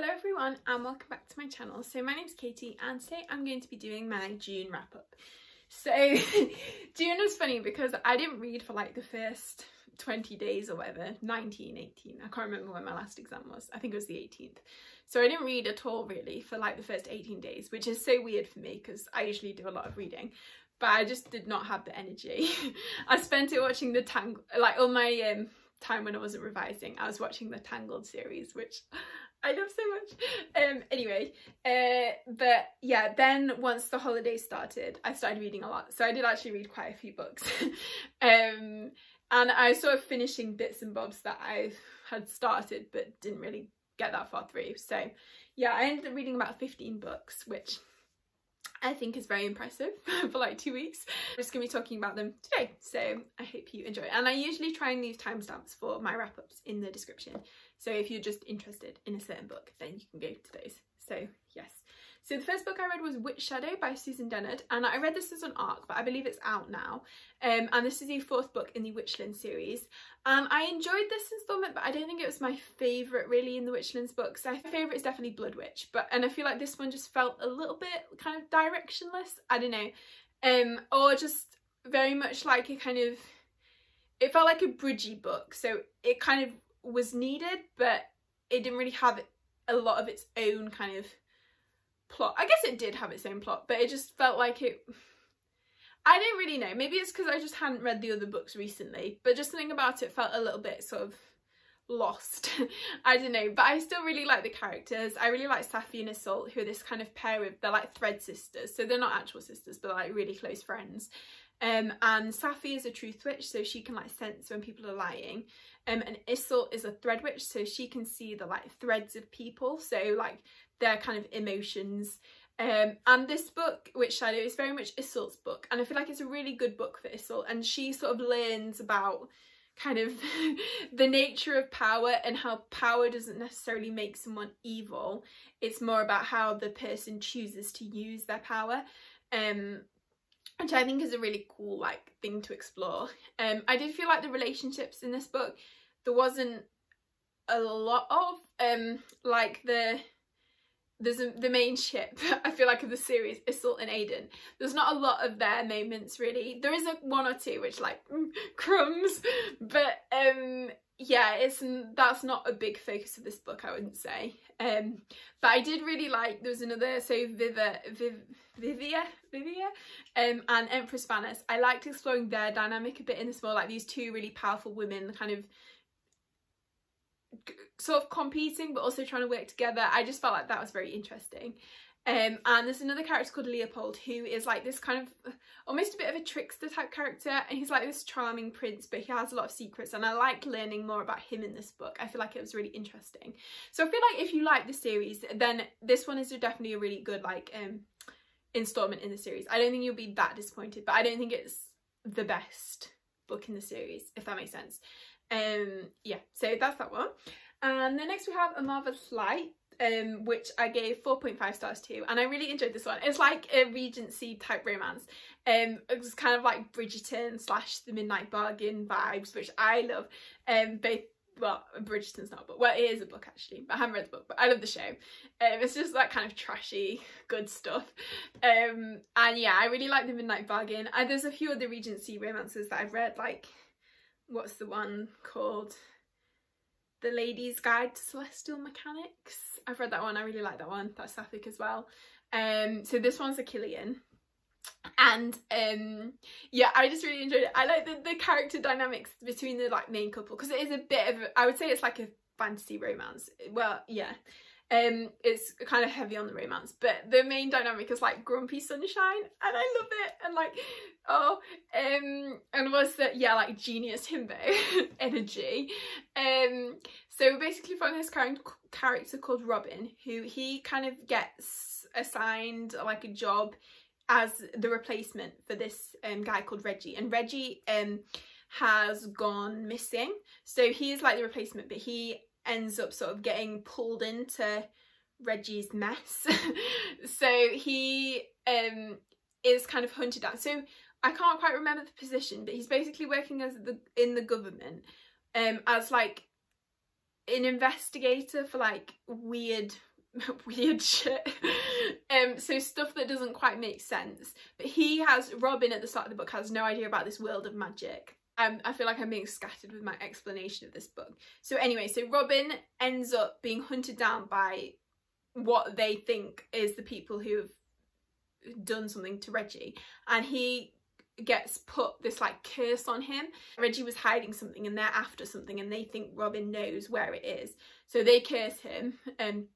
Hello everyone and welcome back to my channel. So my name is Katie and today I'm going to be doing my June wrap up. So June was funny because I didn't read for like the first 20 days or whatever, 19, 18, I can't remember when my last exam was, I think it was the 18th. So I didn't read at all really for like the first 18 days, which is so weird for me because I usually do a lot of reading but I just did not have the energy. I spent it watching the Tangled, like all my um, time when I wasn't revising, I was watching the Tangled series, which I love so much. Um, anyway, uh, but yeah, then once the holidays started, I started reading a lot. So I did actually read quite a few books. um, and I was sort of finishing bits and bobs that I had started but didn't really get that far through. So yeah, I ended up reading about 15 books, which I think is very impressive for like two weeks. I'm just going to be talking about them today, so I hope you enjoy. And I usually try and leave timestamps for my wrap-ups in the description. So if you're just interested in a certain book, then you can go to those. So yes. So the first book I read was Witch Shadow by Susan Dennard and I read this as an arc but I believe it's out now um, and this is the fourth book in the Witchland series and I enjoyed this installment but I don't think it was my favourite really in the Witchlands books. My favourite is definitely Blood Witch but and I feel like this one just felt a little bit kind of directionless, I don't know, um, or just very much like a kind of, it felt like a bridgy book so it kind of was needed but it didn't really have a lot of its own kind of plot. I guess it did have its own plot, but it just felt like it... I don't really know. Maybe it's because I just hadn't read the other books recently, but just something about it felt a little bit sort of lost. I don't know, but I still really like the characters. I really like Safi and Iseult, who are this kind of pair of, they're like thread sisters. So they're not actual sisters, but like really close friends. Um, and Safi is a truth witch, so she can like sense when people are lying. Um, and Iseult is a thread witch, so she can see the like threads of people, so like their kind of emotions. Um, and this book, Witch Shadow, is very much Iseult's book, and I feel like it's a really good book for Iseult, and she sort of learns about kind of the nature of power and how power doesn't necessarily make someone evil. It's more about how the person chooses to use their power. Um, which I think is a really cool like thing to explore. Um, I did feel like the relationships in this book, there wasn't a lot of um like the there's a, the main ship I feel like of the series Iseult and Aden there's not a lot of their moments really. There is a one or two which like crumbs but um yeah it's that's not a big focus of this book I wouldn't say. Um but I did really like there was another so Viva Viv, Vivia Vivia um and Empress Vaness I liked exploring their dynamic a bit in this more like these two really powerful women kind of sort of competing but also trying to work together. I just felt like that was very interesting. Um, and there's another character called Leopold who is like this kind of almost a bit of a trickster type character and he's like this charming prince but he has a lot of secrets and I liked learning more about him in this book. I feel like it was really interesting. So I feel like if you like the series then this one is definitely a really good like um installment in the series. I don't think you'll be that disappointed but I don't think it's the best book in the series if that makes sense. Um yeah so that's that one. And then next we have A Marvellous Light, um, which I gave 4.5 stars to and I really enjoyed this one. It's like a Regency type romance. Um, it's kind of like Bridgerton slash The Midnight Bargain vibes, which I love. Um, both well, Bridgerton's not a book. Well, it is a book actually, but I haven't read the book, but I love the show. Um, it's just that kind of trashy, good stuff. Um, and yeah, I really like The Midnight Bargain. And there's a few other Regency romances that I've read, like, what's the one called? The Lady's Guide to Celestial Mechanics. I've read that one, I really like that one. That's sapphic as well. Um, so this one's achillean. And um yeah, I just really enjoyed it. I like the, the character dynamics between the like main couple because it is a bit of I would say it's like a fantasy romance. Well, yeah. Um, it's kind of heavy on the romance, but the main dynamic is like grumpy sunshine, and I love it. And like, oh, um, and was that yeah, like genius himbo energy. Um, so basically following this character called Robin, who he kind of gets assigned like a job as the replacement for this um guy called Reggie, and Reggie um has gone missing. So he's like the replacement, but he ends up sort of getting pulled into Reggie's mess. so he um, is kind of hunted down. So I can't quite remember the position, but he's basically working as the in the government um, as like an investigator for like weird weird shit um so stuff that doesn't quite make sense but he has robin at the start of the book has no idea about this world of magic um, I feel like I'm being scattered with my explanation of this book. So anyway, so Robin ends up being hunted down by what they think is the people who have done something to Reggie and he gets put this like curse on him. Reggie was hiding something and they're after something and they think Robin knows where it is. So they curse him and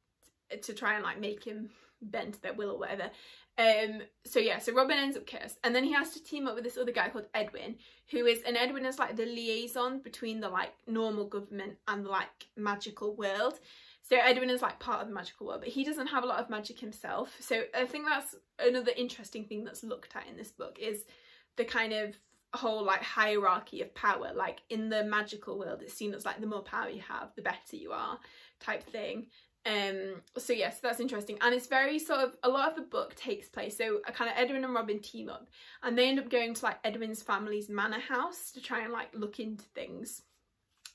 um, to try and like make him bend their will or whatever. Um so yeah, so Robin ends up cursed and then he has to team up with this other guy called Edwin who is and Edwin is like the liaison between the like normal government and the like magical world. So Edwin is like part of the magical world, but he doesn't have a lot of magic himself. So I think that's another interesting thing that's looked at in this book is the kind of whole like hierarchy of power. Like in the magical world, it's seen as like the more power you have, the better you are type thing. Um so yes, yeah, so that's interesting. And it's very sort of a lot of the book takes place. So a kind of Edwin and Robin team up and they end up going to like Edwin's family's manor house to try and like look into things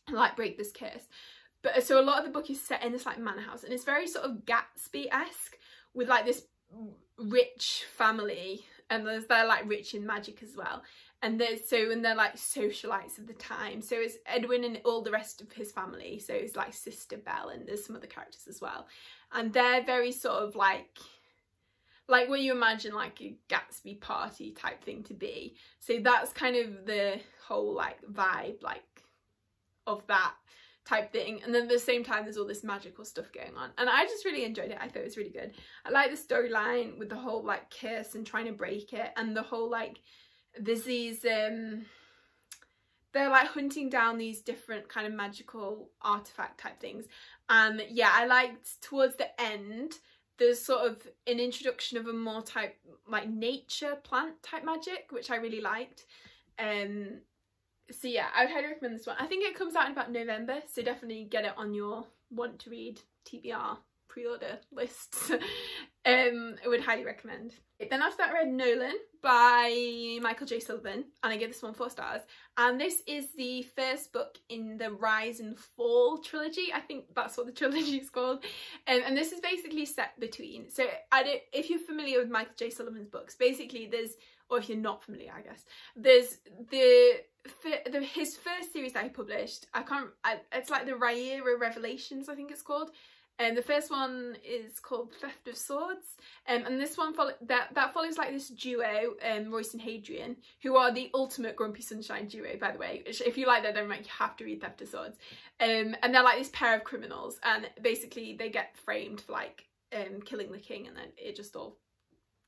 and like break this curse. But so a lot of the book is set in this like manor house and it's very sort of Gatsby-esque with like this rich family and there's they're like rich in magic as well. And they're so and they're like socialites of the time. So it's Edwin and all the rest of his family. So it's like Sister Belle and there's some other characters as well. And they're very sort of like like what you imagine like a Gatsby party type thing to be. So that's kind of the whole like vibe like of that type thing and then at the same time there's all this magical stuff going on and I just really enjoyed it I thought it was really good I like the storyline with the whole like kiss and trying to break it and the whole like there's these um they're like hunting down these different kind of magical artifact type things and yeah I liked towards the end there's sort of an introduction of a more type like nature plant type magic which I really liked um so yeah, I would highly recommend this one. I think it comes out in about November, so definitely get it on your want to read TBR pre-order lists. um, I would highly recommend. Then after that I read Nolyn by Michael J. Sullivan and I gave this one four stars. And this is the first book in the Rise and Fall trilogy. I think that's what the trilogy is called. Um, and this is basically set between. So if you're familiar with Michael J. Sullivan's books, basically there's, or if you're not familiar I guess, there's the the, his first series that he published, I can't, I, it's like the Riyria Revelations, I think it's called. And the first one is called Theft of Swords, um, and this one follow that that follows like this duo, um, Royce and Hadrian, who are the ultimate Grumpy Sunshine duo, by the way. If you like that dynamic, you have to read Theft of Swords. Um, and they're like this pair of criminals, and basically they get framed for like um killing the king, and then it just all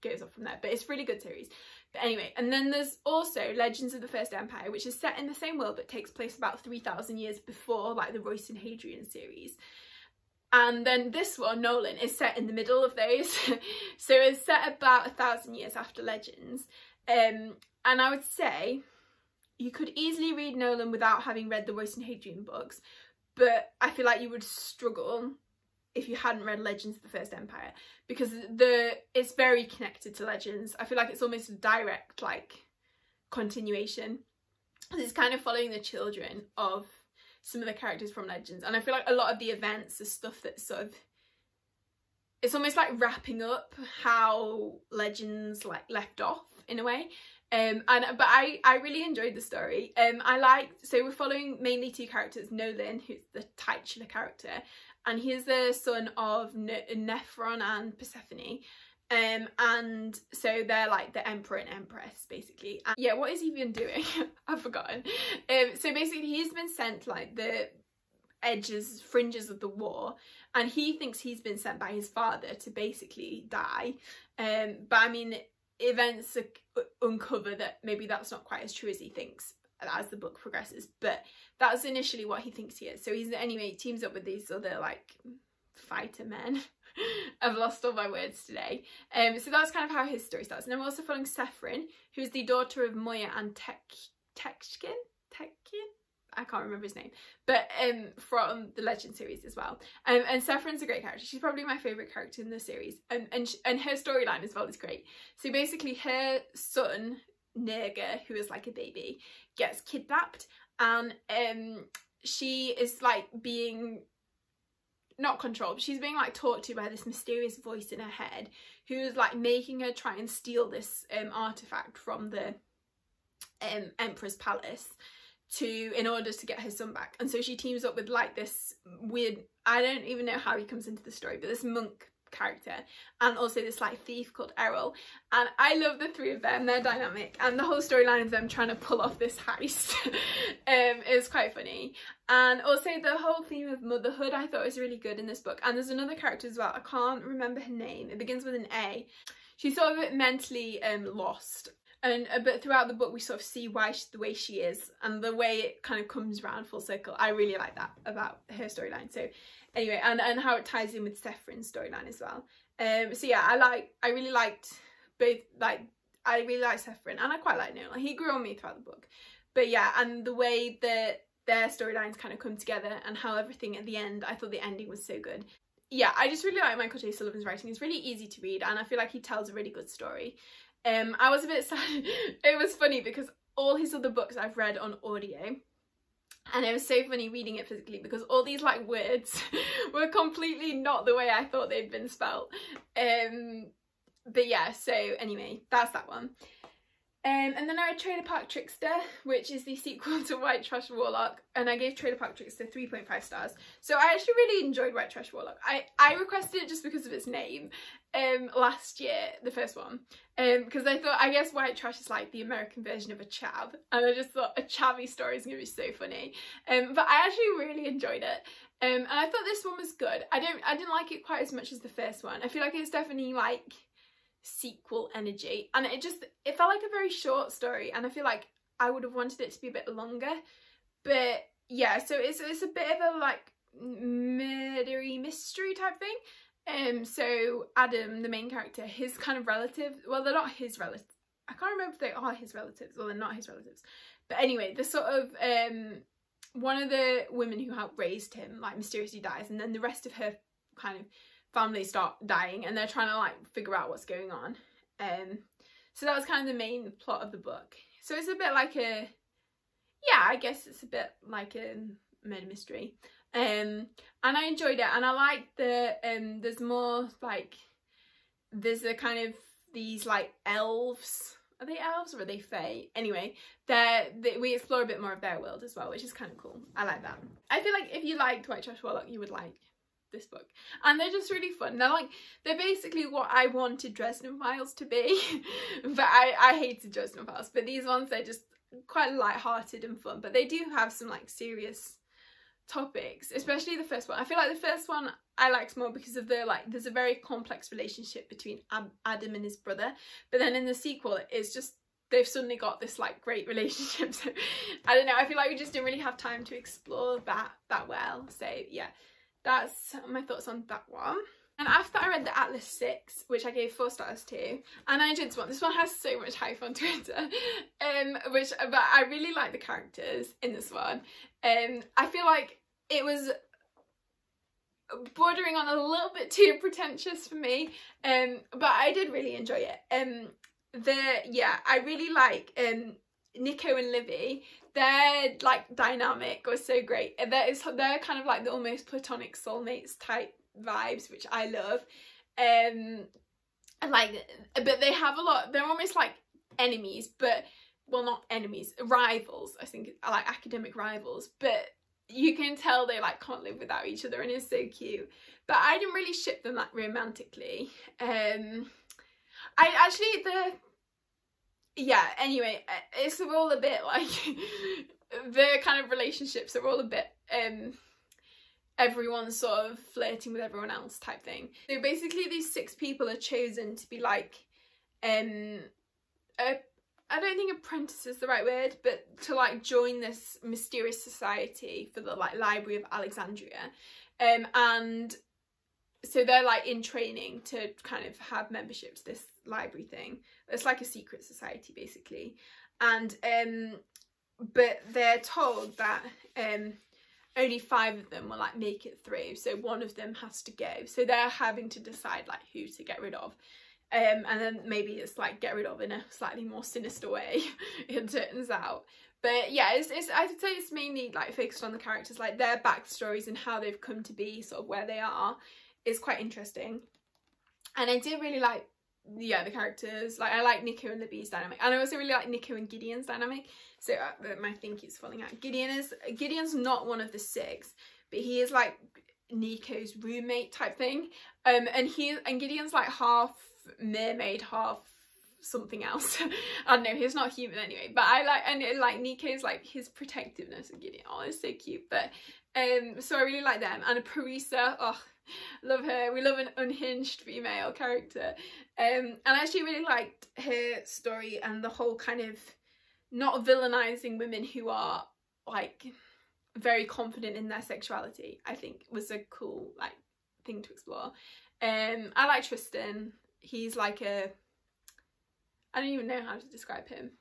goes off from there. But it's really good series. But anyway, and then there's also Legends of the First Empire, which is set in the same world but takes place about 3,000 years before like the Royce and Hadrian series. And then this one, Nolyn, is set in the middle of those. so it's set about a thousand years after Legends. Um, and I would say you could easily read Nolyn without having read the Royce and Hadrian books, but I feel like you would struggle if you hadn't read Legends of the First Empire because the it's very connected to Legends. I feel like it's almost a direct like continuation. It's kind of following the children of some of the characters from Legends and I feel like a lot of the events are stuff that's sort of it's almost like wrapping up how Legends like left off in a way. Um, and but I I really enjoyed the story. Um, I liked so we're following mainly two characters, Nolyn, who's the titular character, and he's the son of ne Nyphron and Persephone. Um, and so they're like the emperor and empress basically. And yeah, what is he even doing? I've forgotten. Um, so basically he's been sent like the edges, fringes of the war, and he thinks he's been sent by his father to basically die. Um, but I mean, events uncover that maybe that's not quite as true as he thinks as the book progresses but that's initially what he thinks he is so he's anyway teams up with these other like fighter men I've lost all my words today um so that's kind of how his story starts and we're also following Sephryn who's the daughter of Moya and Tek Tekshkin Tekkin I can't remember his name, but um, from the Legend series as well. Um, and Sephryn's a great character. She's probably my favourite character in the series. And and, and her storyline as well is great. So basically her son, Nerga, who is like a baby, gets kidnapped and um she is like being not controlled, she's being like talked to by this mysterious voice in her head who's like making her try and steal this um, artifact from the um, Emperor's palace to in order to get her son back. And so she teams up with like this weird I don't even know how he comes into the story but this monk character and also this like thief called Errol. And I love the three of them they're dynamic. And the whole storyline of them trying to pull off this heist um is quite funny. And also the whole theme of motherhood I thought was really good in this book. And there's another character as well I can't remember her name. It begins with an A. She's sort of mentally um lost. And uh, but throughout the book we sort of see why she, the way she is and the way it kind of comes around full circle. I really like that about her storyline. So anyway and and how it ties in with Sephryn's storyline as well um so yeah i like i really liked both like i really like Sephryn and i quite like Noah he grew on me throughout the book but yeah and the way that their storylines kind of come together and how everything at the end i thought the ending was so good yeah, I just really like Michael J. Sullivan's writing. It's really easy to read and I feel like he tells a really good story. Um, I was a bit sad. it was funny because all his other books I've read on audio and it was so funny reading it physically because all these like words were completely not the way I thought they'd been spelt. Um, but yeah, so anyway, that's that one. Um, and then I had Trailer Park Trickster, which is the sequel to White Trash Warlock, and I gave Trailer Park Trickster 3.5 stars. So I actually really enjoyed White Trash Warlock. I, I requested it just because of its name um, last year, the first one, because um, I thought, I guess White Trash is like the American version of a chav, and I just thought a chavvy story is going to be so funny. Um, but I actually really enjoyed it. Um, and I thought this one was good. I don't, I didn't like it quite as much as the first one. I feel like it's definitely like sequel energy. And it just it felt like a very short story and I feel like I would have wanted it to be a bit longer. But yeah so it's, it's a bit of a like murdery mystery type thing. Um so Adam the main character his kind of relative well they're not his relatives I can't remember if they are his relatives or they're not his relatives. But anyway the sort of um one of the women who helped raised him like mysteriously dies and then the rest of her kind of families start dying and they're trying to like figure out what's going on. Um, so that was kind of the main plot of the book. So it's a bit like a, yeah, I guess it's a bit like a murder mystery. Um, and I enjoyed it and I like the, um, there's more like, there's a kind of these like elves are they elves or are they fae? Anyway, they're, they, we explore a bit more of their world as well, which is kind of cool. I like that. I feel like if you liked White Trash Warlock, you would like this book. And they're just really fun. They're like they're basically what I wanted Dresden Files to be. But I, I hated Dresden Files. But these ones they're just quite light-hearted and fun. But they do have some like serious topics especially the first one. I feel like the first one I liked more because of the like there's a very complex relationship between Ab Adam and his brother. But then in the sequel it's just they've suddenly got this like great relationship. So I don't know. I feel like we just didn't really have time to explore that that well. So yeah that's my thoughts on that one. And after I read the Atlas 6, which I gave 4 stars to, and I enjoyed this one. This one has so much hype on Twitter, um, which, but I really like the characters in this one. Um, I feel like it was bordering on a little bit too pretentious for me, um, but I did really enjoy it. Um, the, yeah, I really like um, Nico and Libby, their like dynamic was so great. There is they're kind of like the almost platonic soulmates type vibes, which I love. Um and like but they have a lot they're almost like enemies, but well not enemies, rivals, I think like academic rivals, but you can tell they like can't live without each other and it's so cute. But I didn't really ship them that romantically. Um I actually the yeah, anyway, uh, it's all a bit like the kind of relationships are all a bit um everyone's sort of flirting with everyone else type thing. So basically these six people are chosen to be like um a I don't think apprentice is the right word, but to like join this mysterious society for the like Library of Alexandria. Um and so they're like in training to kind of have membership to this library thing. It's like a secret society basically. And um but they're told that um only five of them will like make it through. So one of them has to go. So they're having to decide like who to get rid of. Um and then maybe it's like get rid of in a slightly more sinister way it turns out. But yeah, it's, it's I'd say it's mainly like focused on the characters, like their backstories and how they've come to be sort of where they are is quite interesting. And I did really like yeah the characters. Like I like Nico and the Libby's dynamic. And I also really like Nico and Gideon's dynamic. So uh, my thing keeps falling out. Gideon is Gideon's not one of the six but he is like Nico's roommate type thing. Um and he and Gideon's like half mermaid half something else. I don't know he's not human anyway. But I like and it, like Nico's like his protectiveness of Gideon. Oh it's so cute. But um so I really like them. And a Parisa oh love her. We love an unhinged female character. Um and I actually really liked her story and the whole kind of not villainizing women who are like very confident in their sexuality I think was a cool like thing to explore. Um I like Tristan. He's like a I don't even know how to describe him.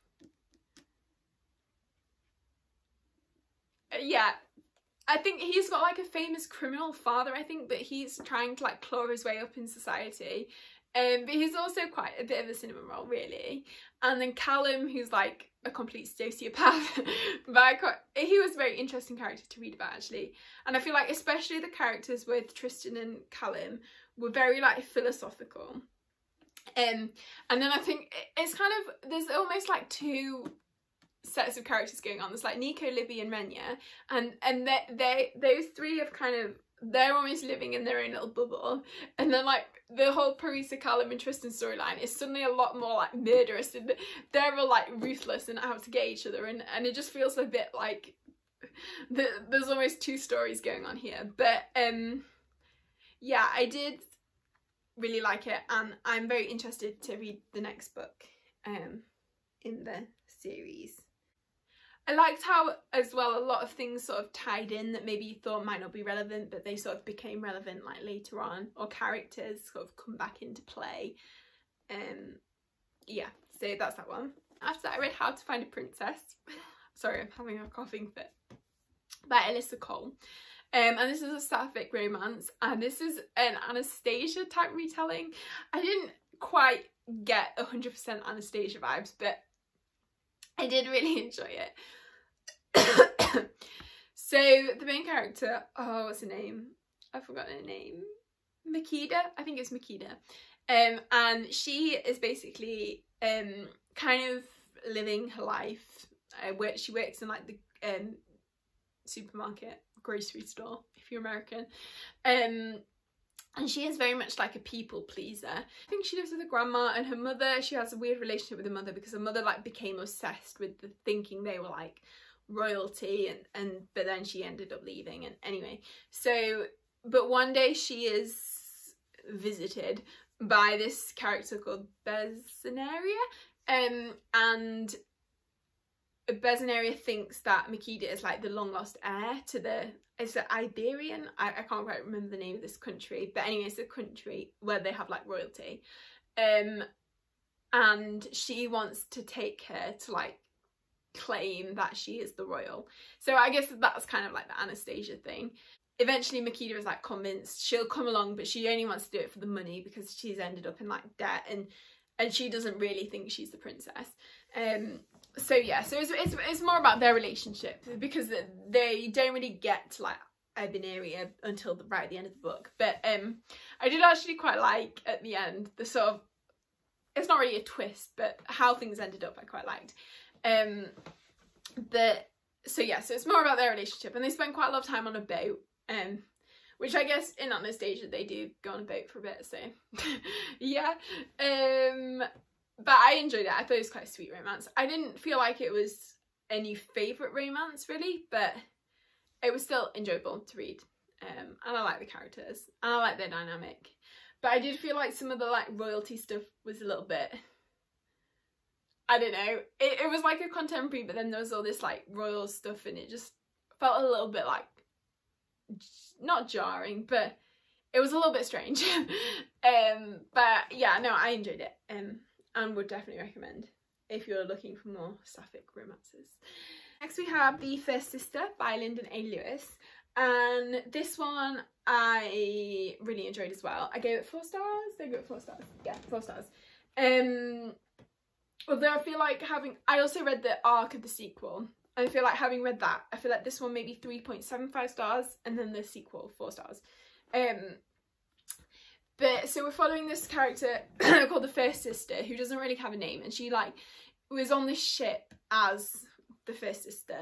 Uh, yeah I think he's got like a famous criminal father, I think, but he's trying to like claw his way up in society. Um, but he's also quite a bit of a cinnamon roll, really. And then Callum, who's like a complete sociopath. but quite, he was a very interesting character to read about, actually. And I feel like especially the characters with Tristan and Callum were very like philosophical. Um, and then I think it's kind of, there's almost like two sets of characters going on. There's like Nico, Libby, and Reina, and and they they those three have kind of they're almost living in their own little bubble. And then like the whole Parisa, Callum, and Tristan storyline is suddenly a lot more like murderous, and they're all like ruthless and out to get each other, and and it just feels a bit like the, there's almost two stories going on here. But um, yeah, I did really like it, and I'm very interested to read the next book um in the series. I liked how as well a lot of things sort of tied in that maybe you thought might not be relevant but they sort of became relevant like later on or characters sort of come back into play. Um yeah, so that's that one. After that I read How to Find a Princess. Sorry, I'm having a coughing fit. By Alyssa Cole. Um, and this is a sapphic romance and this is an Anastasia type retelling. I didn't quite get 100% Anastasia vibes but I did really enjoy it. so the main character, oh, what's her name? I've forgotten her name. Makeda, I think it's Makeda. Um, and she is basically um kind of living her life. Uh, where she works in like the um supermarket, grocery store, if you're American. Um, and she is very much like a people pleaser. I think she lives with her grandma and her mother. She has a weird relationship with her mother because her mother like became obsessed with the thinking they were like royalty and and but then she ended up leaving and anyway. So but one day she is visited by this character called Beznaria um and Beznaria thinks that Makeda is like the long lost heir to the is it Iberian? I, I can't quite remember the name of this country but anyway it's a country where they have like royalty. Um and she wants to take her to like claim that she is the royal. So I guess that's kind of like the Anastasia thing. Eventually Makeda is like convinced she'll come along but she only wants to do it for the money because she's ended up in like debt and and she doesn't really think she's the princess. Um so yeah, so it's, it's, it's more about their relationship because they don't really get to like Ibenaria until the, right at the end of the book. But um I did actually quite like at the end the sort of it's not really a twist, but how things ended up I quite liked. Um, but so yeah, so it's more about their relationship, and they spend quite a lot of time on a boat. Um, which I guess in Anastasia they do go on a boat for a bit. So yeah, um, but I enjoyed it. I thought it was quite a sweet romance. I didn't feel like it was any favourite romance really, but it was still enjoyable to read. Um, and I like the characters and I like their dynamic. But I did feel like some of the like royalty stuff was a little bit I don't know. It, it was like a contemporary, but then there was all this like royal stuff and it just felt a little bit like, not jarring, but it was a little bit strange. um, but yeah, no, I enjoyed it um, and would definitely recommend if you're looking for more sapphic romances. Next we have The First Sister by Linden A. Lewis and this one I really enjoyed as well. I gave it four stars. I gave it four stars. Yeah, four stars. Um, Although I feel like having, I also read the arc of the sequel I feel like having read that, I feel like this one maybe 3.75 stars and then the sequel, 4 stars. Um, but so we're following this character called the First Sister who doesn't really have a name and she like was on this ship as the First Sister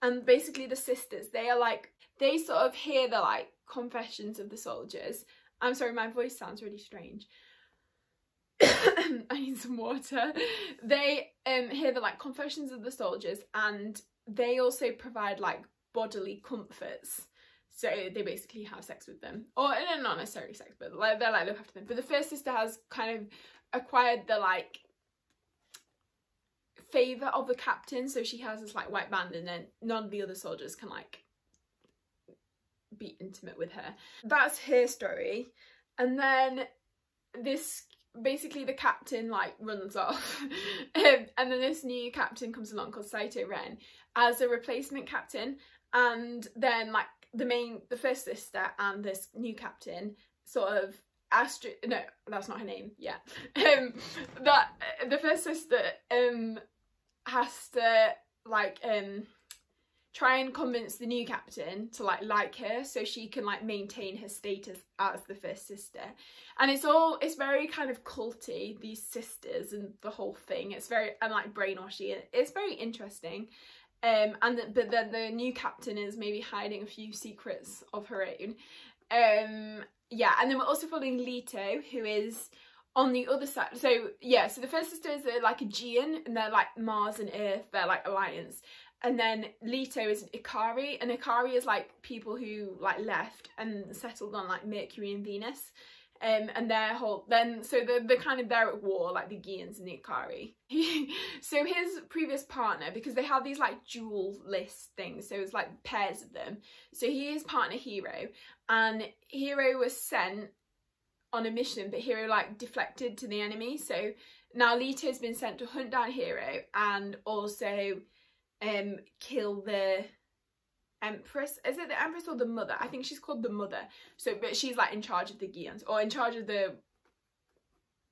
and basically the sisters, they are like, they sort of hear the like confessions of the soldiers. I'm sorry, my voice sounds really strange. I need some water. They um hear the like confessions of the soldiers and they also provide like bodily comforts. So they basically have sex with them. Or no, not necessarily sex, but like, they're like look after them. But the first sister has kind of acquired the like favour of the captain. So she has this like white band and then none of the other soldiers can like be intimate with her. That's her story. And then this basically the captain like runs off. Um, and then this new captain comes along called Saito Ren as a replacement captain. And then like the main the first sister and this new captain sort of Astrid no that's not her name yeah. Um that the first sister um has to like um try and convince the new captain to like like her so she can like maintain her status as the first sister. And it's all it's very kind of culty these sisters and the whole thing. It's very and like brainwashy. It's very interesting. Um and the, but then the new captain is maybe hiding a few secrets of her own. Um yeah and then we're also following Lito who is on the other side. So yeah so the first sisters are like Gaean and they're like Mars and Earth. They're like alliance and then Lito is Icarii, and Icarii is like people who like left and settled on like Mercury and Venus. Um, and their whole then so the the kind of they're at war like the Gaeans and the Icarii. so his previous partner because they have these like dual list things, so it's like pairs of them. So he is partner Hiro and Hiro was sent on a mission, but Hiro like deflected to the enemy. So now Lito's been sent to hunt down Hiro and also um kill the empress. Is it the empress or the mother? I think she's called the mother. So but she's like in charge of the Gaeans or in charge of the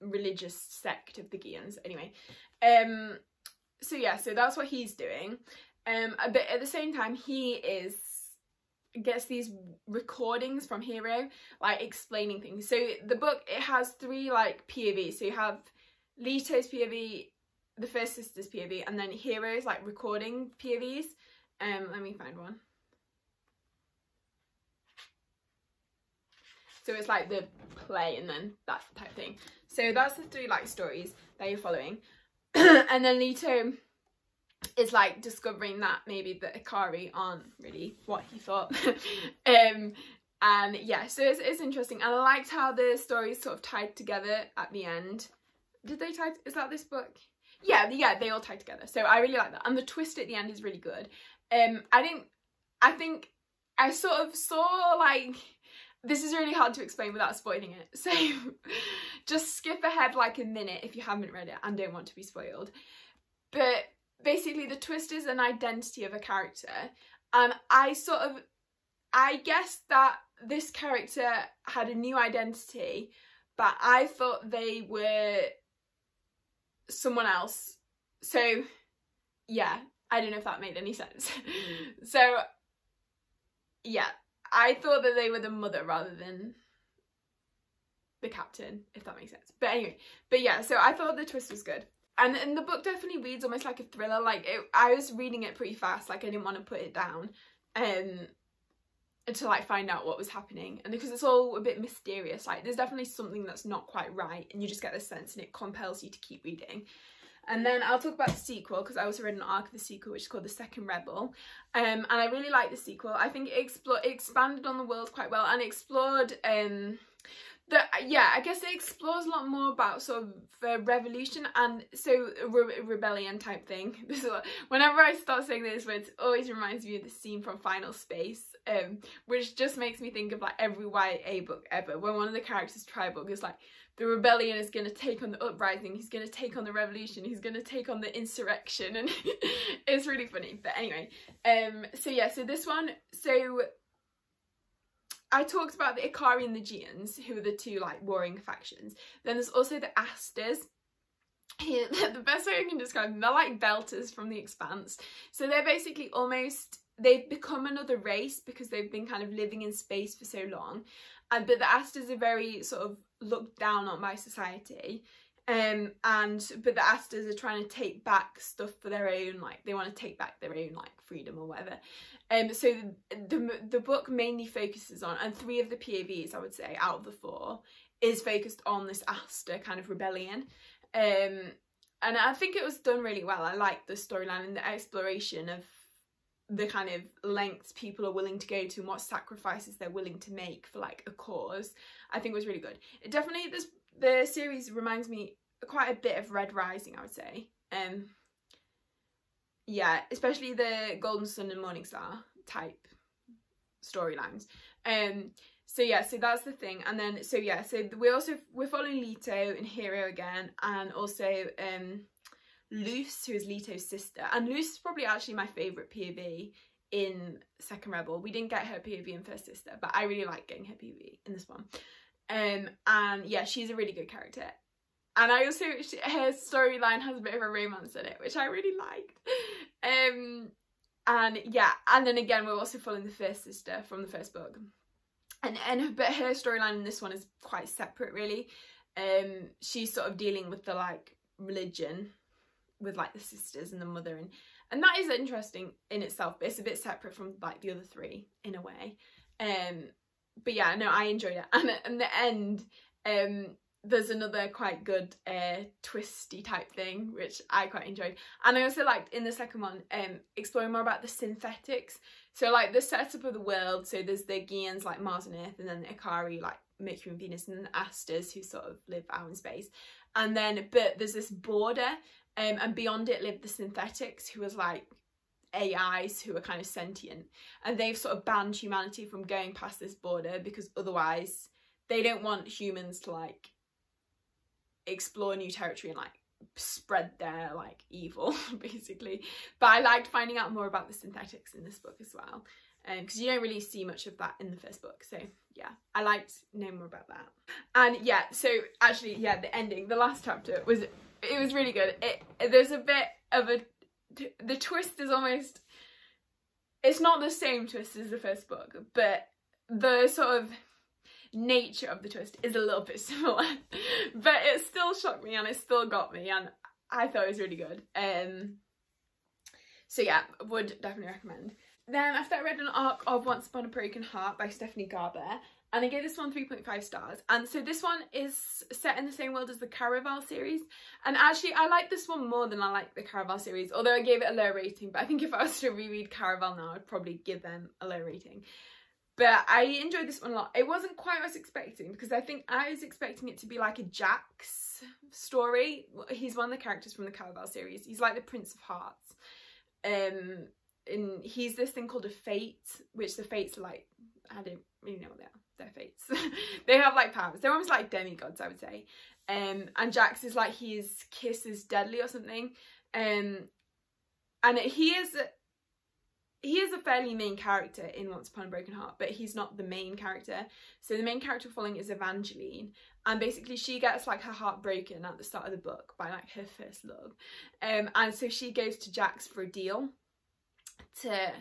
religious sect of the Gaeans. Anyway um so yeah so that's what he's doing. Um but at the same time he is gets these recordings from Hiro like explaining things. So the book it has three like POVs so you have Lito's POV the first sister's POV and then Hiro's, like recording POVs. Um, let me find one. So it's like the play and then that type thing. So that's the three like stories that you're following. and then Lito is like discovering that maybe the Icarii aren't really what he thought. um and yeah, so it's, it's interesting. And I liked how the stories sort of tied together at the end. Did they tie, is that this book? Yeah, yeah, they all tie together. So I really like that. And the twist at the end is really good. Um, I didn't, I think I sort of saw like, this is really hard to explain without spoiling it. So just skip ahead like a minute if you haven't read it and don't want to be spoiled. But basically the twist is an identity of a character. And I sort of, I guess that this character had a new identity, but I thought they were someone else. So yeah, I don't know if that made any sense. Mm. so yeah, I thought that they were the mother rather than the captain, if that makes sense. But anyway, but yeah, so I thought the twist was good. And, and the book definitely reads almost like a thriller. Like, it, I was reading it pretty fast. Like, I didn't want to put it down. Um, to like find out what was happening. And because it's all a bit mysterious like there's definitely something that's not quite right and you just get this sense and it compels you to keep reading. And then I'll talk about the sequel because I also read an arc of the sequel which is called The Second Rebel. Um, and I really like the sequel. I think it, explored, it expanded on the world quite well and explored um, the yeah I guess it explores a lot more about sort of the revolution and so re rebellion type thing. Whenever I start saying this it always reminds me of the scene from Final Space um which just makes me think of like every YA book ever when one of the characters Tribore is like the rebellion is going to take on the uprising he's going to take on the revolution he's going to take on the insurrection and it's really funny but anyway um so yeah so this one so I talked about the Icarii and the Gaeans, who are the two like warring factions. Then there's also the Asters, the best way I can describe them, they're like belters from the expanse. So they're basically almost they've become another race because they've been kind of living in space for so long. And but the Asters are very sort of looked down on by society. Um and but the Asters are trying to take back stuff for their own, like they want to take back their own like freedom or whatever. Um so the, the the book mainly focuses on and three of the POVs I would say out of the four is focused on this Aster kind of rebellion. Um and I think it was done really well. I like the storyline and the exploration of the kind of lengths people are willing to go to and what sacrifices they're willing to make for like a cause I think was really good. It definitely this the series reminds me quite a bit of Red Rising I would say. Um yeah, especially the Golden Son and Morning Star type storylines. Um so yeah, so that's the thing. And then so yeah, so we also we're following lito and Hiro again and also um Luce, who is Lito's sister. And Luce is probably actually my favourite POV in Second Rebel. We didn't get her POV in First Sister, but I really like getting her POV in this one. Um, and yeah, she's a really good character. And I also, she, her storyline has a bit of a romance in it, which I really liked. Um, and yeah, and then again, we're also following the First Sister from the first book. And, and but her storyline in this one is quite separate, really. Um, she's sort of dealing with the like religion with like the sisters and the mother and and that is interesting in itself but it's a bit separate from like the other three in a way. Um but yeah no I enjoyed it. And at the end um there's another quite good uh twisty type thing which I quite enjoyed. And I also liked in the second one um exploring more about the synthetics. So like the setup of the world so there's the Gaeans like Mars and Earth and then the Icarii like Mercury and Venus and then the Asters who sort of live out in space. And then but there's this border um, and beyond it lived the synthetics, who was like AIs who are kind of sentient. And they've sort of banned humanity from going past this border because otherwise they don't want humans to like explore new territory and like spread their like evil basically. But I liked finding out more about the synthetics in this book as well because um, you don't really see much of that in the first book. So yeah I liked knowing more about that. And yeah so actually yeah the ending the last chapter was it was really good. It there's a bit of a the twist is almost it's not the same twist as the first book, but the sort of nature of the twist is a little bit similar. but it still shocked me and it still got me and I thought it was really good. Um so yeah, would definitely recommend. Then after I read an arc of Once Upon a Broken Heart by Stephanie Garber, and I gave this one 3.5 stars. And so this one is set in the same world as the Caraval series. And actually, I like this one more than I like the Caraval series, although I gave it a low rating. But I think if I was to reread Caraval now, I'd probably give them a low rating. But I enjoyed this one a lot. It wasn't quite what I was expecting because I think I was expecting it to be like a Jax story. He's one of the characters from the Caraval series. He's like the Prince of Hearts. Um, and he's this thing called a fate, which the fates are like, I don't really know what they are their fates. they have like powers. They're almost like demigods, I would say. Um, and Jax is like his kiss is deadly or something. Um, and he is he is a fairly main character in Once Upon a Broken Heart, but he's not the main character. So the main character following is Evangeline, and basically she gets like her heart broken at the start of the book by like her first love, um, and so she goes to Jax for a deal to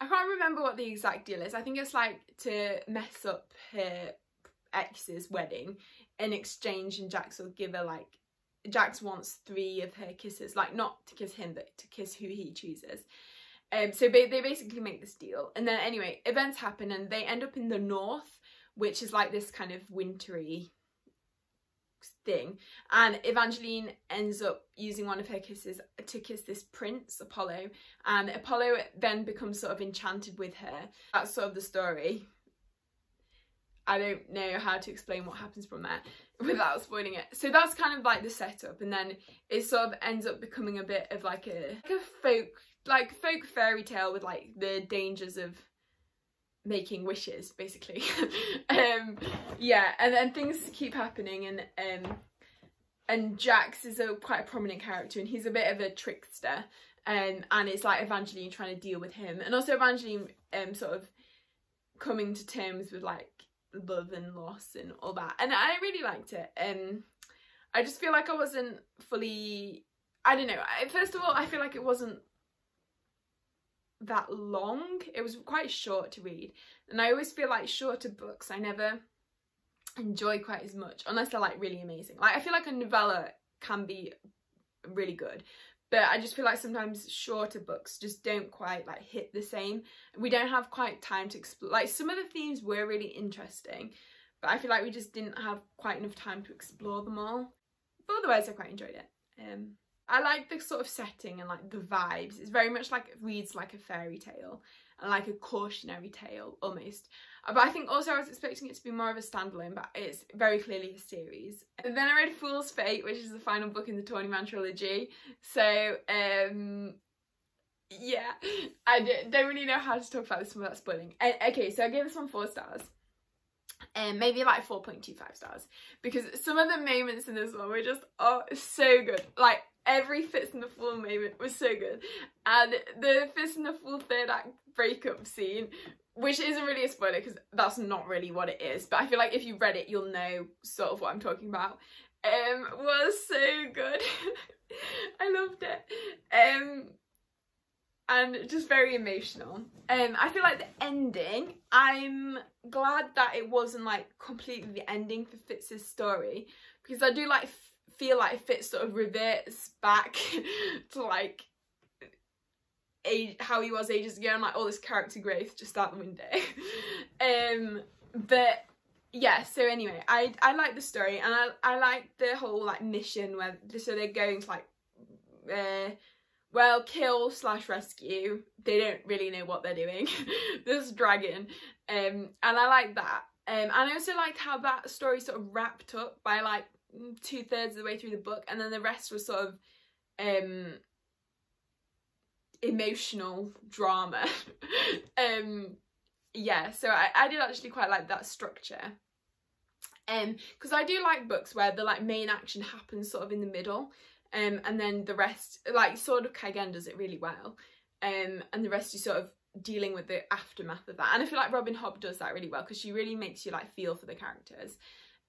I can't remember what the exact deal is. I think it's like to mess up her ex's wedding in exchange and Jax will give her like Jax wants three of her kisses like not to kiss him but to kiss who he chooses um so they basically make this deal and then anyway events happen and they end up in the north which is like this kind of wintry thing and Evangeline ends up using one of her kisses to kiss this prince Apollo and Apollo then becomes sort of enchanted with her. That's sort of the story. I don't know how to explain what happens from there without spoiling it. So that's kind of like the setup and then it sort of ends up becoming a bit of like a like a folk like folk fairy tale with like the dangers of making wishes basically um yeah and then things keep happening and um and Jax is a quite a prominent character and he's a bit of a trickster um and it's like Evangeline trying to deal with him and also Evangeline um sort of coming to terms with like love and loss and all that and I really liked it um I just feel like I wasn't fully I don't know. First of all, I feel like it wasn't that long. It was quite short to read. And I always feel like shorter books I never enjoy quite as much unless they're like really amazing. Like I feel like a novella can be really good. But I just feel like sometimes shorter books just don't quite like hit the same. We don't have quite time to explore. Like some of the themes were really interesting, but I feel like we just didn't have quite enough time to explore them all. But otherwise, I quite enjoyed it. Um, I like the sort of setting and like the vibes. It's very much like it reads like a fairy tale and like a cautionary tale almost. But I think also I was expecting it to be more of a standalone, but it's very clearly a series. And then I read Fool's Fate, which is the final book in the Tawny Man trilogy. So, um, yeah, I don't really know how to talk about this without spoiling. Okay, so I gave this one four stars and um, maybe like 4.25 stars because some of the moments in this one were just oh so good like every Fitz in the Fool moment was so good. And the Fitz in the Fool third act breakup scene which isn't really a spoiler because that's not really what it is but i feel like if you read it you'll know sort of what i'm talking about. Um was so good. I loved it. Um and just very emotional. Um, I feel like the ending, I'm glad that it wasn't like completely the ending for Fitz's story because I do like feel like Fitz sort of reverts back to like age, how he was ages ago and like all this character growth just out the window. um, but yeah, so anyway, I I like the story and I I like the whole like mission where so they're going to like uh well, kill slash rescue. They don't really know what they're doing. this dragon. Um, and I like that. Um, and I also liked how that story sort of wrapped up by like two thirds of the way through the book, and then the rest was sort of um emotional drama. um, yeah, so I, I did actually quite like that structure. Um, because I do like books where the like main action happens sort of in the middle um, and then the rest, like Sword of Kaigen does it really well, um, and the rest is sort of dealing with the aftermath of that. And I feel like Robin Hobb does that really well because she really makes you like feel for the characters.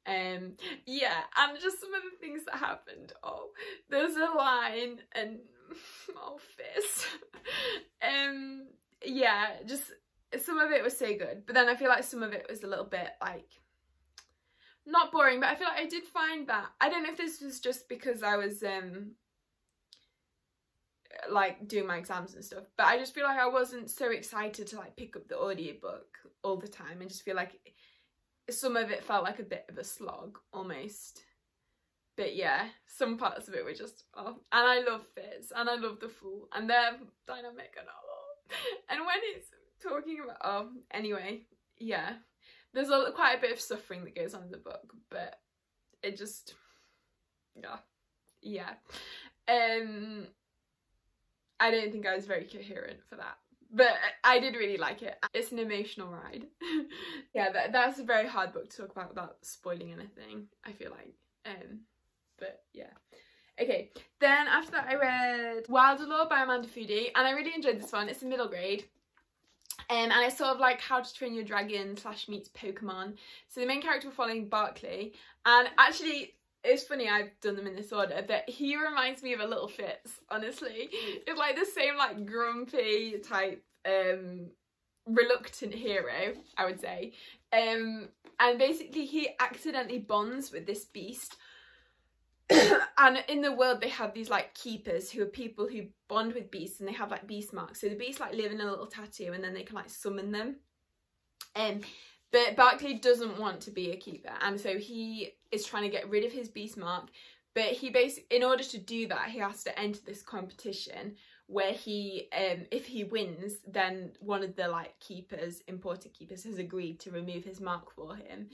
Um, yeah, and just some of the things that happened. Oh, there's a line and oh, Fitz. um, yeah, just some of it was so good, but then I feel like some of it was a little bit like not boring, but I feel like I did find that. I don't know if this was just because I was um like doing my exams and stuff, but I just feel like I wasn't so excited to like pick up the audiobook all the time and just feel like some of it felt like a bit of a slog almost. But yeah, some parts of it were just oh, and I love Fitz and I love the Fool and they're dynamic and all. And when it's talking about oh, anyway, yeah, there's a, quite a bit of suffering that goes on in the book, but it just, yeah, yeah. Um, I don't think I was very coherent for that, but I did really like it. It's an emotional ride. yeah, that, that's a very hard book to talk about without spoiling anything, I feel like. Um, but yeah. Okay, then after that I read Wilderlore by Amanda Foody and I really enjoyed this one. It's a middle grade. Um, and it's sort of like How to Train Your Dragon slash meets Pokemon. So the main character we're following Barkley, and actually it's funny I've done them in this order, but he reminds me of a little Fitz, honestly. It's like the same like grumpy type um reluctant hero, I would say. Um and basically he accidentally bonds with this beast and in the world they have these like keepers who are people who bond with beasts and they have like beast marks so the beasts like live in a little tattoo and then they can like summon them um but Barkley doesn't want to be a keeper and so he is trying to get rid of his beast mark. But he basically in order to do that he has to enter this competition where he um if he wins then one of the like keepers important keepers has agreed to remove his mark for him.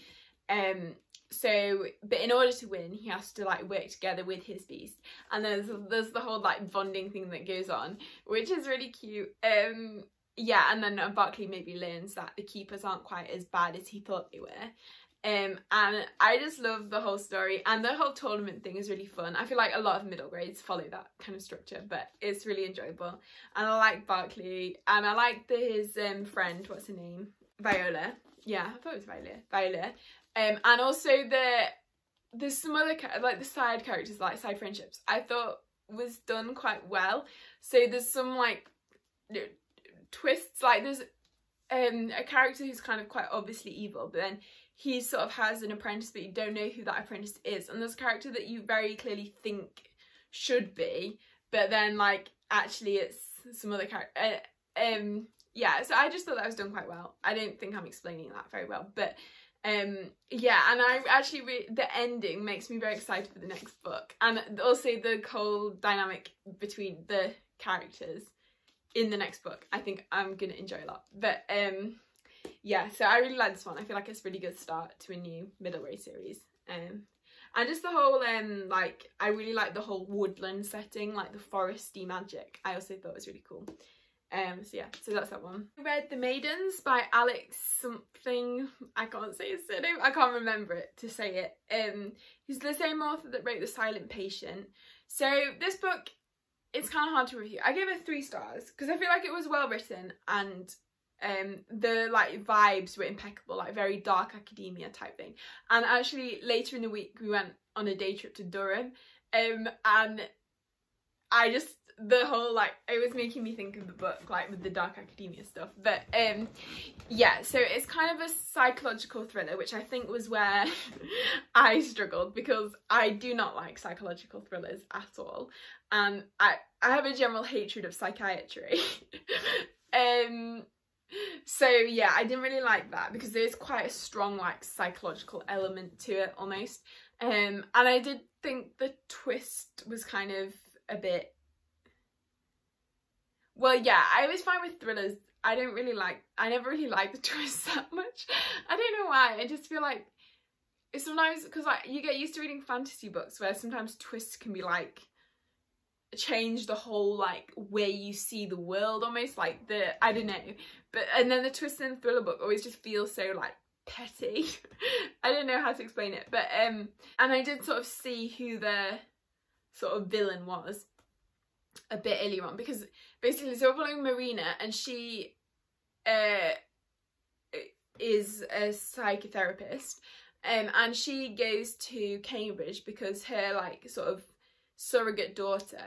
Um so but in order to win he has to like work together with his beast. And there's there's the whole like bonding thing that goes on which is really cute. Um yeah and then Barkley maybe learns that the keepers aren't quite as bad as he thought they were. Um and I just love the whole story and the whole tournament thing is really fun. I feel like a lot of middle grades follow that kind of structure but it's really enjoyable. And I like Barkley and I like his um friend what's her name? Viola. Yeah I thought it was Viola Viola. Um, and also the there's some other like the side characters like side friendships I thought was done quite well. So there's some like twists like there's um a character who's kind of quite obviously evil but then he sort of has an apprentice but you don't know who that apprentice is. And there's a character that you very clearly think should be but then like actually it's some other character uh, um yeah so I just thought that was done quite well. I don't think I'm explaining that very well but um yeah and I actually the ending makes me very excited for the next book. And also the whole dynamic between the characters in the next book. I think I'm gonna enjoy a lot. But um yeah so I really like this one. I feel like it's a really good start to a new middle grade series. Um and just the whole um like I really like the whole woodland setting like the foresty magic. I also thought was really cool. Um so yeah so that's that one. I read The Maidens by Alex something. I can't say his surname. I can't remember it to say it. Um he's the same author that wrote The Silent Patient. So this book it's kind of hard to review. I gave it three stars because I feel like it was well written and um the like vibes were impeccable like very dark academia type thing and actually later in the week we went on a day trip to Durham um and I just the whole like it was making me think of the book like with the dark academia stuff. But um yeah so it's kind of a psychological thriller which I think was where I struggled because I do not like psychological thrillers at all. And I I have a general hatred of psychiatry. Um so yeah I didn't really like that because there's quite a strong like psychological element to it almost. Um and I did think the twist was kind of a bit well, yeah, I was fine with thrillers. I don't really like, I never really like the twists that much. I don't know why. I just feel like it's sometimes, because like you get used to reading fantasy books where sometimes twists can be like, change the whole like way you see the world almost like the I don't know but and then the twist in the thriller book always just feels so like petty I don't know how to explain it but um and I did sort of see who the sort of villain was a bit earlier on because basically so we're following Marina and she uh, is a psychotherapist um, and she goes to Cambridge because her like sort of surrogate daughter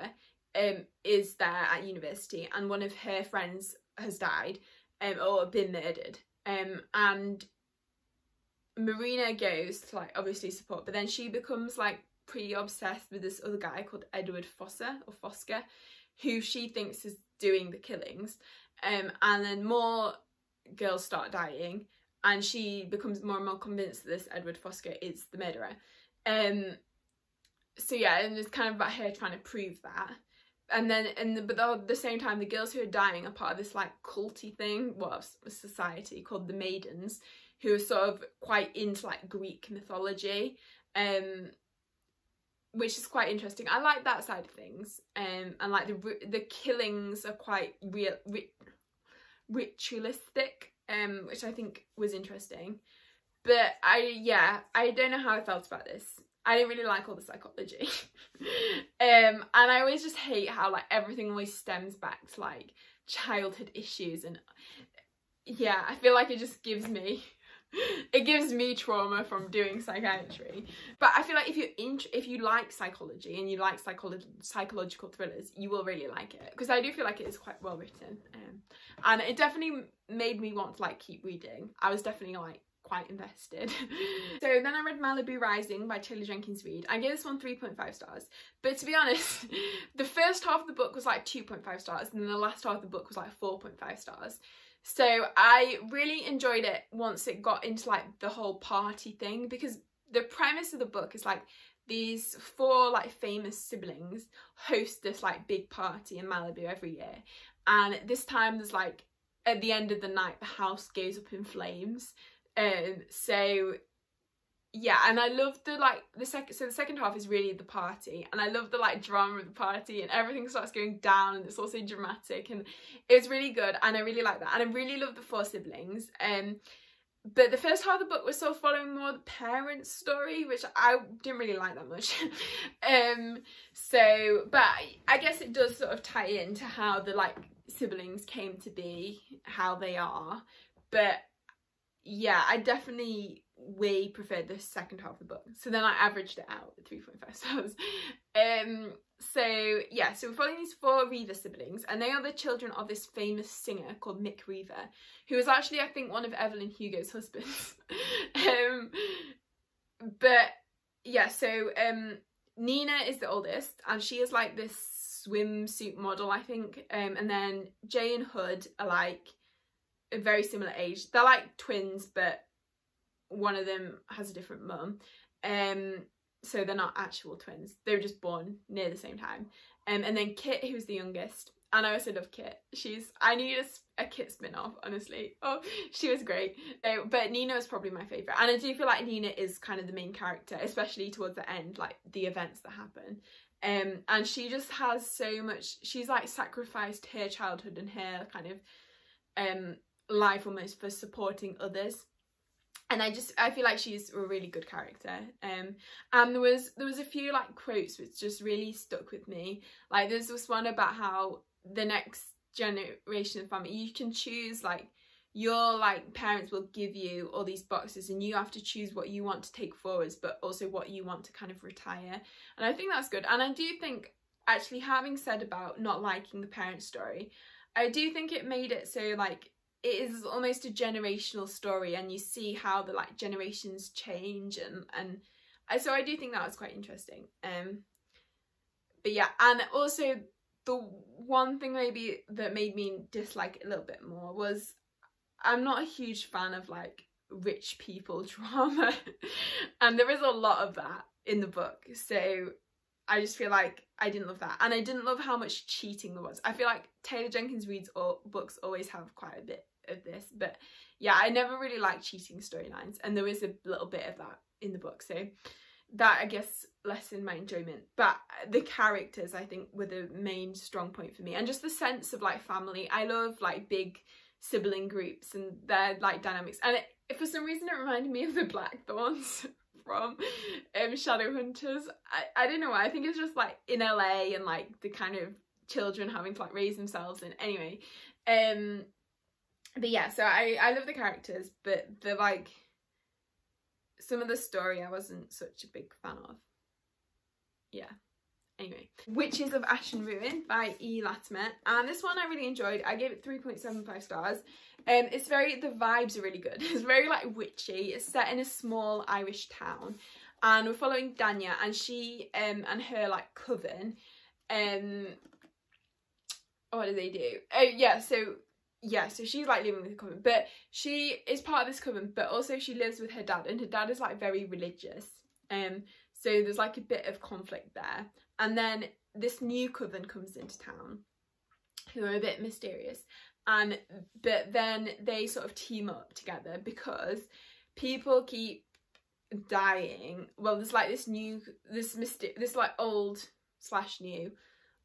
um, is there at university and one of her friends has died um, or been murdered um, and Marina goes to like obviously support but then she becomes like pretty obsessed with this other guy called Edward Fosser or Fosca who she thinks is doing the killings. Um, and then more girls start dying and she becomes more and more convinced that this Edward Fosca is the murderer. Um, so yeah and it's kind of about her trying to prove that. And then and the, but at the same time the girls who are dying are part of this like culty thing well society called the maidens who are sort of quite into like greek mythology. Um which is quite interesting. I like that side of things, um, and like the the killings are quite real, ri ritualistic, um, which I think was interesting. But I, yeah, I don't know how I felt about this. I didn't really like all the psychology, um, and I always just hate how like everything always stems back to like childhood issues, and yeah, I feel like it just gives me it gives me trauma from doing psychiatry but i feel like if you're if you like psychology and you like psycholo psychological thrillers you will really like it because i do feel like it is quite well written um, and it definitely made me want to like keep reading i was definitely like quite invested. so then I read Malibu Rising by Taylor Jenkins Reid. I gave this one 3.5 stars. But to be honest, the first half of the book was like 2.5 stars and then the last half of the book was like 4.5 stars. So I really enjoyed it once it got into like the whole party thing because the premise of the book is like these four like famous siblings host this like big party in Malibu every year. And this time there's like at the end of the night the house goes up in flames. Um so yeah and i love the like the second so the second half is really the party and i love the like drama of the party and everything starts going down and it's also dramatic and it's really good and i really like that and i really love the four siblings um but the first half of the book was sort of following more the parents story which i didn't really like that much um so but i guess it does sort of tie into how the like siblings came to be how they are but yeah i definitely we preferred the second half of the book. So then I averaged it out at 3.5 stars. Um, so yeah, so we're following these four Riva siblings and they are the children of this famous singer called Mick Riva, who was actually, I think, one of Evelyn Hugo's husbands. um, but yeah, so um, Nina is the oldest and she is like this swimsuit model, I think. Um, and then Jay and Hud are like a very similar age. They're like twins, but one of them has a different mum. Um, so they're not actual twins. They were just born near the same time. Um, and then Kit, who's the youngest. And I also love Kit. She's, I need a, a Kit spin-off, honestly. Oh, she was great. So, but Nina is probably my favourite. And I do feel like Nina is kind of the main character, especially towards the end, like the events that happen. Um, and she just has so much, she's like sacrificed her childhood and her kind of um, life almost for supporting others and I just I feel like she's a really good character. Um, and there was there was a few like quotes which just really stuck with me. Like there's this one about how the next generation of family you can choose like your like parents will give you all these boxes and you have to choose what you want to take forwards but also what you want to kind of retire and i think that's good and i do think actually having said about not liking the parent story i do think it made it so like it is almost a generational story and you see how the like generations change and and so I do think that was quite interesting um but yeah and also the one thing maybe that made me dislike it a little bit more was I'm not a huge fan of like rich people drama and there is a lot of that in the book so I just feel like I didn't love that and I didn't love how much cheating there was. I feel like Taylor Jenkins Reid's books always have quite a bit of this but yeah I never really liked cheating storylines and there was a little bit of that in the book so that I guess lessened my enjoyment. But the characters I think were the main strong point for me and just the sense of like family. I love like big sibling groups and their like dynamics and it, for some reason it reminded me of the Blackthorns from um Shadowhunters. I, I don't know why. I think it's just like in LA and like the kind of children having to like raise themselves and anyway um but yeah, so I, I love the characters, but the like some of the story I wasn't such a big fan of. Yeah. Anyway, Witches of Ash and Ruin by E. Latimer. And this one I really enjoyed. I gave it 3.75 stars. Um, it's very, the vibes are really good. It's very like witchy. It's set in a small Irish town. And we're following Dayna and she um, and her like coven. Um, what do they do? Oh yeah, so yeah, so she's like living with the coven, but she is part of this coven, but also she lives with her dad, and her dad is like very religious. Um, so there's like a bit of conflict there. And then this new coven comes into town, who are a bit mysterious, and but then they sort of team up together because people keep dying. Well, there's like this new, this mystic, this like old slash new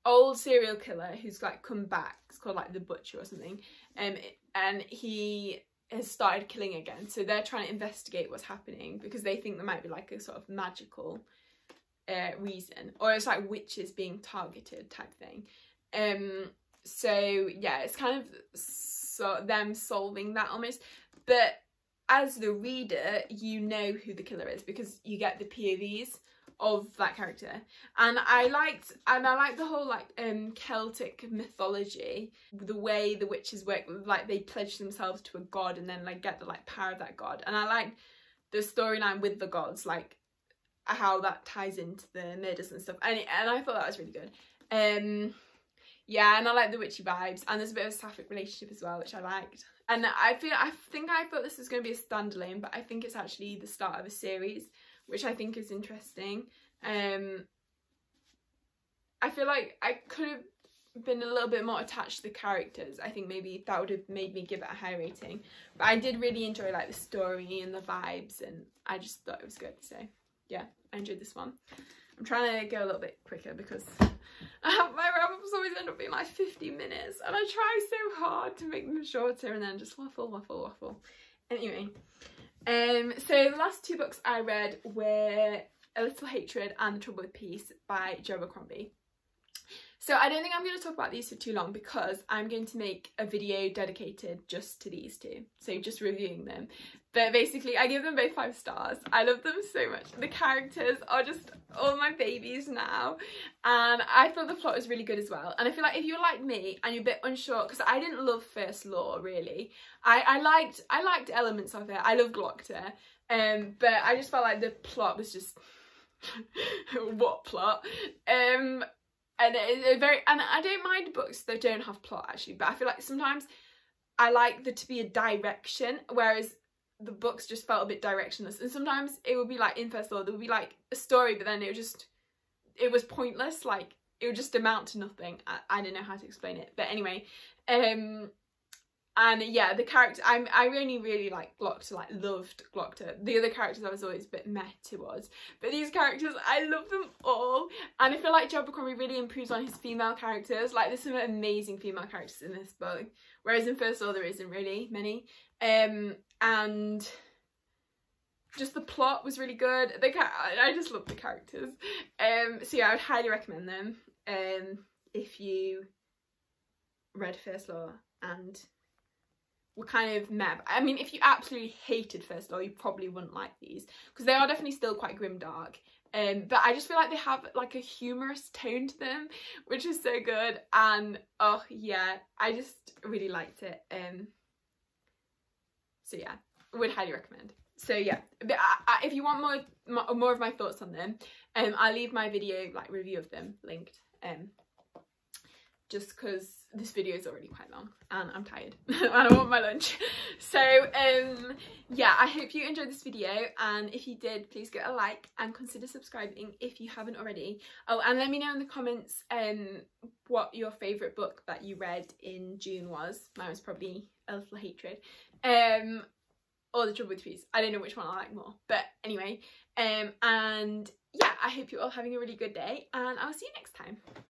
old serial killer who's like come back. It's called like the Butcher or something. Um, and he has started killing again. So they're trying to investigate what's happening because they think there might be like a sort of magical uh, reason, or it's like witches being targeted type thing. Um, so yeah, it's kind of so them solving that almost, but as the reader, you know who the killer is because you get the POVs of that character. And i liked and i like the whole like um celtic mythology the way the witches work like they pledge themselves to a god and then like get the like power of that god. And i like the storyline with the gods like how that ties into the murders and stuff. And, and i thought that was really good. Um yeah and i like the witchy vibes. And there's a bit of a sapphic relationship as well which i liked. And i feel i think i thought this was going to be a standalone but i think it's actually the start of a series which I think is interesting. Um, I feel like I could have been a little bit more attached to the characters. I think maybe that would have made me give it a high rating. But I did really enjoy like the story and the vibes and I just thought it was good. So yeah, I enjoyed this one. I'm trying to go a little bit quicker because my wrap-ups always end up being like 50 minutes and I try so hard to make them shorter and then just waffle, waffle, waffle. Anyway, um, so the last two books I read were A Little Hatred and The Trouble with Peace by Joe Abercrombie. So I don't think I'm going to talk about these for too long because I'm going to make a video dedicated just to these two. So just reviewing them. But basically I give them both five stars. I love them so much. The characters are just all my babies now. And I thought the plot was really good as well. And I feel like if you're like me and you're a bit unsure, because I didn't love First Law really. I, I liked I liked elements of it. I love Glokta. Um, but I just felt like the plot was just what plot? Um, and it, very and I don't mind books that don't have plot actually, but I feel like sometimes I like there to be a direction, whereas the books just felt a bit directionless. And sometimes it would be like in First Law, there would be like a story, but then it would just it was pointless. Like it would just amount to nothing. I, I don't know how to explain it, but anyway, um, and yeah the character I'm I only really like Glokta like loved Glokta the other characters I was always a bit meh towards but these characters I love them all and I feel like Joe Abercrombie really improves on his female characters like there's some amazing female characters in this book whereas in First Law there isn't really many um and just the plot was really good the I just love the characters um so yeah I would highly recommend them um if you read First Law and were kind of meh. I mean, if you absolutely hated First Law, you probably wouldn't like these because they are definitely still quite grim dark. Um, but I just feel like they have like a humorous tone to them, which is so good. And oh yeah, I just really liked it. Um, so yeah, would highly recommend. So yeah, but I, I, if you want more, more of my thoughts on them, um, I'll leave my video like review of them linked. Um, just because this video is already quite long and I'm tired and I want my lunch. So um yeah, I hope you enjoyed this video and if you did, please give it a like and consider subscribing if you haven't already. Oh, and let me know in the comments um what your favourite book that you read in June was. Mine was probably A Little Hatred. Um or The Trouble with Peace. I don't know which one I like more. But anyway, um and yeah, I hope you're all having a really good day and I'll see you next time.